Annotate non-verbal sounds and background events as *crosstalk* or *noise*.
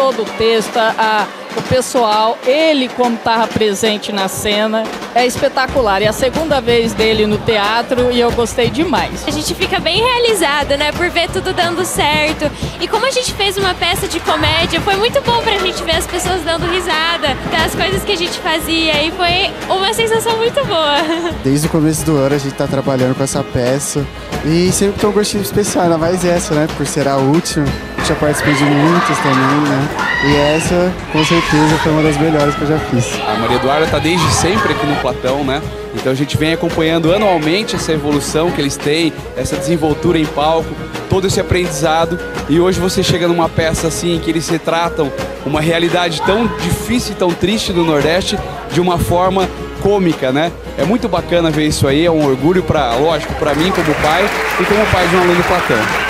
todo o texto, a, o pessoal, ele como estava presente na cena, é espetacular. E a segunda vez dele no teatro e eu gostei demais. A gente fica bem realizada, né, por ver tudo dando certo. E como a gente fez uma peça de comédia, foi muito bom pra gente ver as pessoas dando risada das coisas que a gente fazia e foi uma sensação muito boa. *laughs* Desde o começo do ano a gente tá trabalhando com essa peça e sempre tem um gostinho especial, ainda mais essa, né, por ser a última. Já participei de muitas também, né? E essa, com certeza, foi uma das melhores que eu já fiz. A Maria Eduarda está desde sempre aqui no Platão, né? Então a gente vem acompanhando anualmente essa evolução que eles têm, essa desenvoltura em palco, todo esse aprendizado. E hoje você chega numa peça assim que eles retratam uma realidade tão difícil e tão triste do Nordeste de uma forma cômica, né? É muito bacana ver isso aí, é um orgulho para, lógico, para mim como pai e como pai de um aluno Platão.